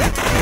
Wagon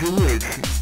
good.